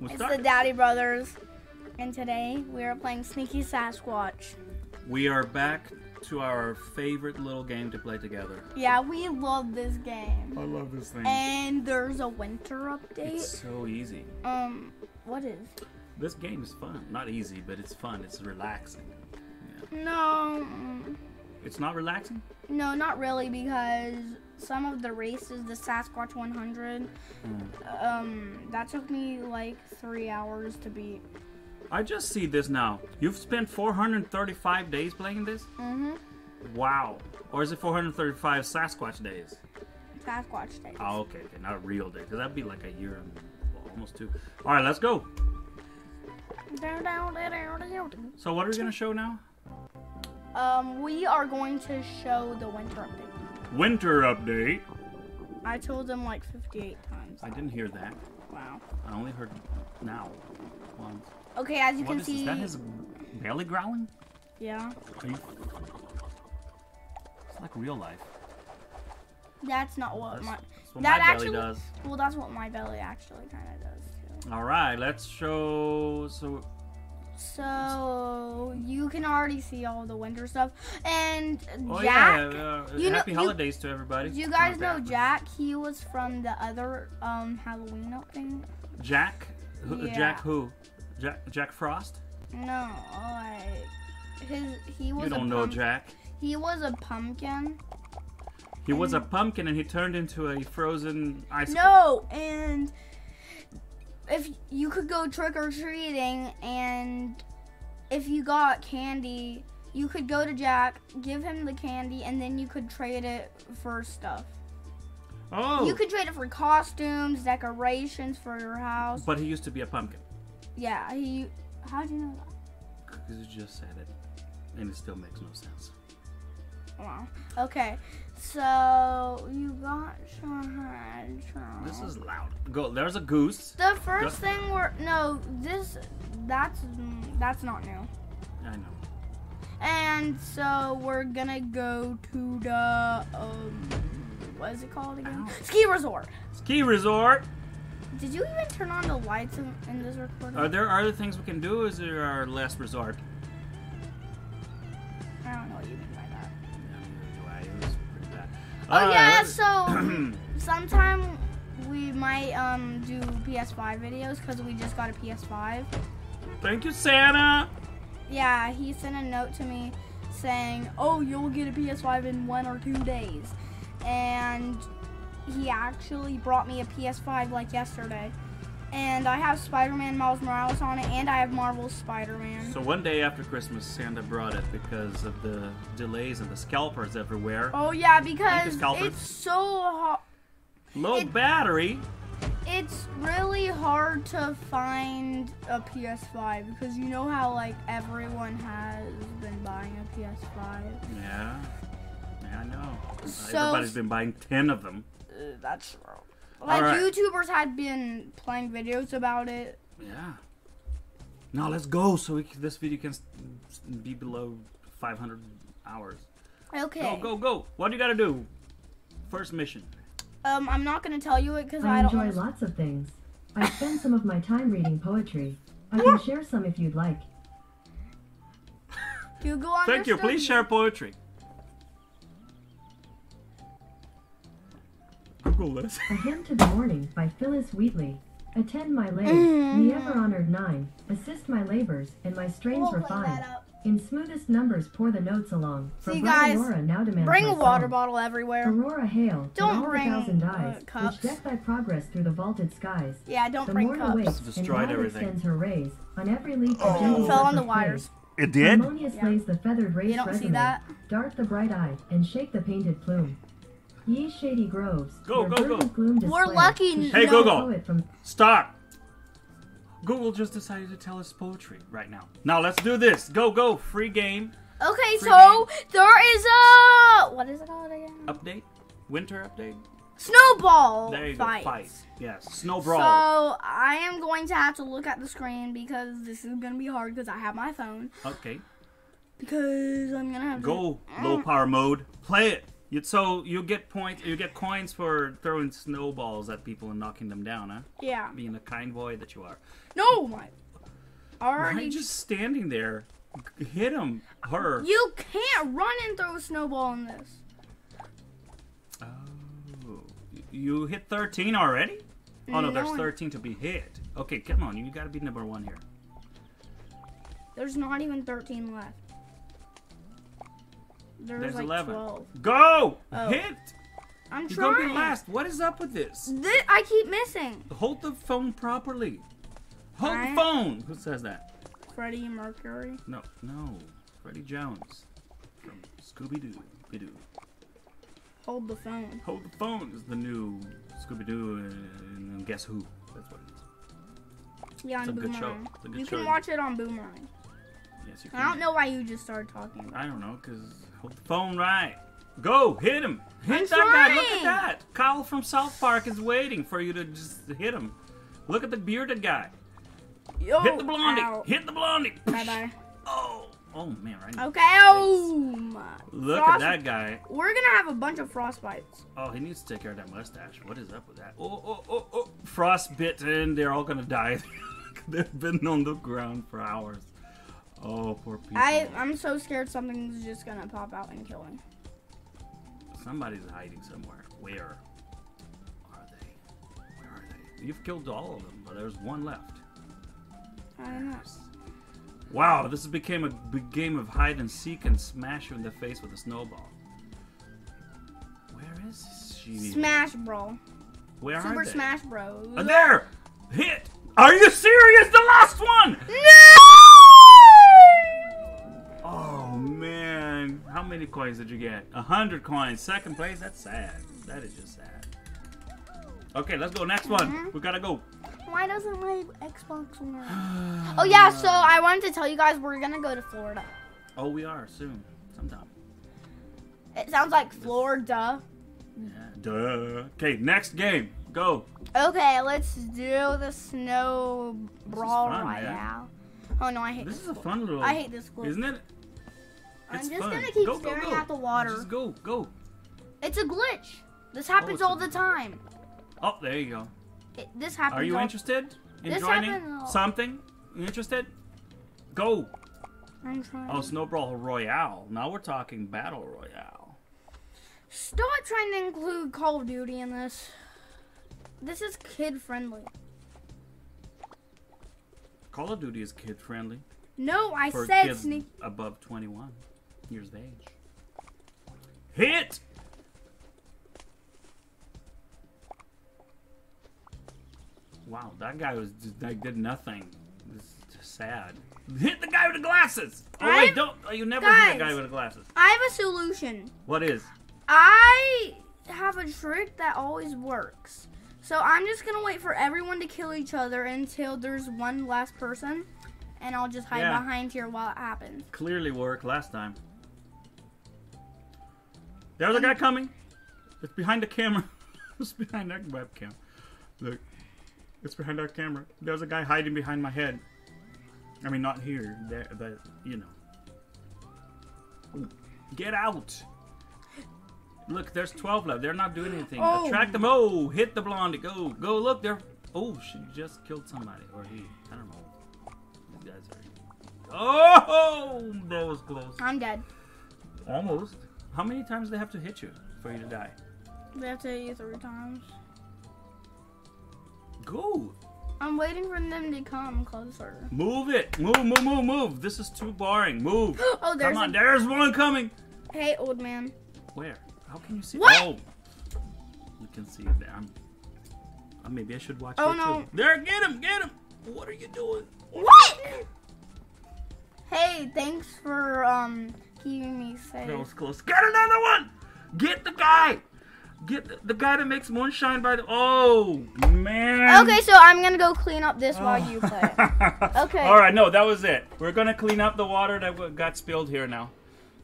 We It's started. the Daddy Brothers, and today we are playing Sneaky Sasquatch. We are back to our favorite little game to play together. Yeah, we love this game. I love this thing. And there's a winter update. It's so easy. Um, what is? This game is fun. Not easy, but it's fun. It's relaxing. Yeah. No, mm, It's not relaxing? no, not really, because some of the races, the Sasquatch 100, Mm. um, that took me like three hours to beat. I just see this now. You've spent 435 days playing this? Mm-hmm. Wow. Or is it 435 Sasquatch days? Sasquatch days. Oh, okay, okay, not real days. Because that'd be like a year and well, almost two. All right, let's go. So, what are we going to show now? Um, we are going to show the winter update. Winter update. I told them like 58 times. I didn't hear that. Wow. I only heard now. Once. Okay, as you What can is see, this? That his belly growling? yeah, Are you... It's like real life. that's not what That's, my that's what that my actually belly does. well, that's what my belly actually kind of does too. All right, let's show. So So you can already see all the winter stuff, and Oh Jack. yeah, uh, you know- happy you- holidays to everybody. Do you guys know Jack? He was from the other um Halloween thing. Jack. Who, Yeah. Jack who? Jack Jack Frost. No, like his he was You don't know Jack. He was a pumpkin. He was a pumpkin and he turned into a frozen ice. cream. No, and if you could go trick or treating, and if you got candy, you could go to Jack, give him the candy, and then you could trade it for stuff. Oh. You could trade it for costumes, decorations for your house. But he used to be a pumpkin. Yeah, he. How'd you know that? Because you just said it, and it still makes no sense. Wow. Okay, so you got. This is loud. Go. There's a goose. The first Just- thing we're no this that's that's not new. I know. And so we're gonna go to the um what is it called again? Ski resort. Ski resort. Did you even turn on the lights in, in this recording? Are there other things we can do? Or is there our last resort? Oh yeah, so sometime we might um do PS5 videos because we just got a PS5. Thank you, Santa. Yeah, he sent a note to me saying, "Oh, you'll get a PS5 in one or two days," and he actually brought me a PS5 like yesterday. And I have Spider-Man Miles Morales on it, and I have Marvel's Spider-Man. So one day after Christmas, Santa brought it because of the delays and the scalpers everywhere. oh yeah, because it's so hard. Low it- battery. It's really hard to find a PS5 because you know how like everyone has been buying a PS5. Yeah. Yeah, I know. So- Everybody's been buying ten of them. Uh, that's wrong. Like Alright. YouTubers had been playing videos about it. Yeah. Now let's go so we can, this video can be below 500 hours. Okay. Go, go, go. What do you got to do? First mission. Um, I'm not gonna tell you it because I, I don't. I enjoy wanna- lots of things. I spend some of my time reading poetry. I can share some if you'd like. Google Thank you. Please share poetry. Google this. A Hymn to the Morning by Phillis Wheatley. Attend my lays, Mm. the ever honored nine. Assist my labors, and my strains We'll refine. In smoothest numbers pour the notes along. For See, brother guys, Laura now demands Bring my a water song. bottle everywhere. Aurora hail, Don't and all bring, the thousand uh, eyes, cups. which deck thy progress through the vaulted skies. Yeah, don't The bring morn cups. awakes, Destroyed and God everything. extends her rays. On every leaf Oh. a gentle Fell on the wires. It Harmonious Yeah. lays the feathered race You don't see that? Dart the bright eye and shake the painted plume. Ye shady groves, Go, your go, go. gloom We're lucky Hey, show Google. From Stop. Google just decided to tell us poetry right now. Now let's do this. Go, go. Free game. Okay, Free so there is a what is it called again? Update. Winter update. Snowball There you fight. go. Fight. Yes. Snow brawl. So I am going to have to look at the screen because this is gonna be hard because I have my phone. okay. Because I'm gonna have to Go. Mm. Low power mode. Play it. You, so you get points. You get coins for throwing snowballs at people and knocking them down, huh? Yeah. Being a kind boy that you are. No, my. Why Already. just standing there? Hit him, her. You can't run and throw a snowball in this. Oh, you hit 13 already? Oh no, there's No. 13 to be hit. Okay, come on, you gotta be number one here. There's not even 13 left. There's, There's like 11. 12. Go! Oh. Hit! I'm You're trying. gonna be last. What is up with this? Thi- I keep missing. Hold the phone properly. Hold Alright. the phone. Who says that? Freddie Mercury. No, no. Freddie Jones from Scooby Doo. Doo. Hold the phone. Hold the phone is the new Scooby Doo, and Guess Who? That's what it is. Yeah, It's on a good show. Boomerang. It's a good You show. can watch it on Boomerang. Yes, you can. I don't know why you just started talking. I don't know, cause hold the phone right. Go hit him. Hit I'm that guy. Look at that. Kyle from South Park is waiting for you to just hit him. Look at the bearded guy. Yo, hit the blondie. ow. Hit the blondie. Bye bye. Oh, oh man, right. now. Okay. Oh. Look Frost- at that guy. We're gonna have a bunch of frostbites. Oh, he needs to take care of that mustache. What is up with that? Oh, oh, oh, oh. Frostbitten. They're all gonna die. They've been on the ground for hours. Oh, poor people. I I'm so scared something's just gonna pop out and kill him. Somebody's hiding somewhere. Where are they? Where are they? You've killed all of them, but there's one left. I don't know. Wow, this became a big game of hide and seek and smash you in the face with a snowball. Where is she? Smash Bro. Where are they? Super? Smash Bros. Uh, there! Hit! Are you serious? The last one! No! Many coins did you get? A hundred coins. Second place. That's sad. That is just sad. Okay, let's go. Next one. Mhm. We gotta go. Why doesn't my Xbox work? oh yeah, so I wanted to tell you guys we're gonna go to Florida. Oh, we are soon. Sometime. It sounds like Florida. Yeah. Duh. Okay, next game. Go. Okay, let's do the snow brawl fun, man. royale. Oh no, I hate This this. is a fun little. I hate this glue. Isn't it? I'm just fun. gonna keep Go, go, staring go. at the water. Just go, go. It's a glitch. This oh, happens it's a all the time. Oh, there you go. It, this happens. Are you all- interested in This joining something? You interested? Go. I'm trying. Oh, Snowball Royale. Now we're talking Battle Royale. Stop trying to include Call of Duty in this. This is kid friendly. Call of Duty is kid friendly No, I for said kids sneak. above 21 years of age. Hit! Wow, that guy was just, like did nothing. This is just sad. Hit the guy with the glasses. Oh wait, don't oh, you never hit a guy with the glasses. I have a solution. What is? I have a trick that always works. So I'm just gonna wait for everyone to kill each other until there's one last person, and I'll just hide Yeah. behind here while it happens. Clearly worked last time. There's a guy coming. It's behind the camera. it's behind that webcam. Look. It's behind our camera. There's a guy hiding behind my head. I mean, not here, there, but you know. Get out! Look, there's 12 left. They're not doing anything. Oh. Attract them. Oh, hit the blondie. Go, go. Look, they're. Oh, she just killed somebody, or he. I don't know. These guys are. Oh, that was close. I'm dead. Almost. How many times do they have to hit you for you to die? They have to hit you three times. Go. I'm waiting for them to come closer. Move it. Move, move, move, move. This is too boring. Move. oh, there's Come on, a- there's one coming. Hey, old man. Where? How can you see? What? Oh. You can see it there. I'm... Uh, maybe I should watch Oh, it no. too. There, get him, get him. What are you doing? What? Hey, thanks for um keeping me safe. That was close. Get another one. Get the guy. Get the, the guy that makes moonshine by the. Oh man. Okay, so I'm gonna go clean up this while you play. Okay. All right, no, that was it. We're gonna clean up the water that got spilled here now.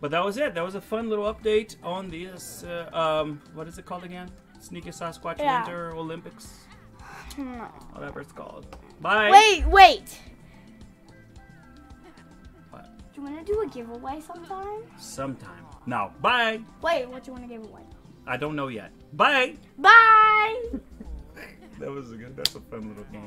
But that was it. That was a fun little update on this. Uh, um, what is it called again? Sneaky Sasquatch Yeah. Winter Olympics, No. whatever it's called. Bye. Wait, wait. What? you want to do a giveaway sometime? Sometime. No. Bye. Wait, what you want to give away? I don't know yet. Bye. Bye! That was a good. That's a fun little game.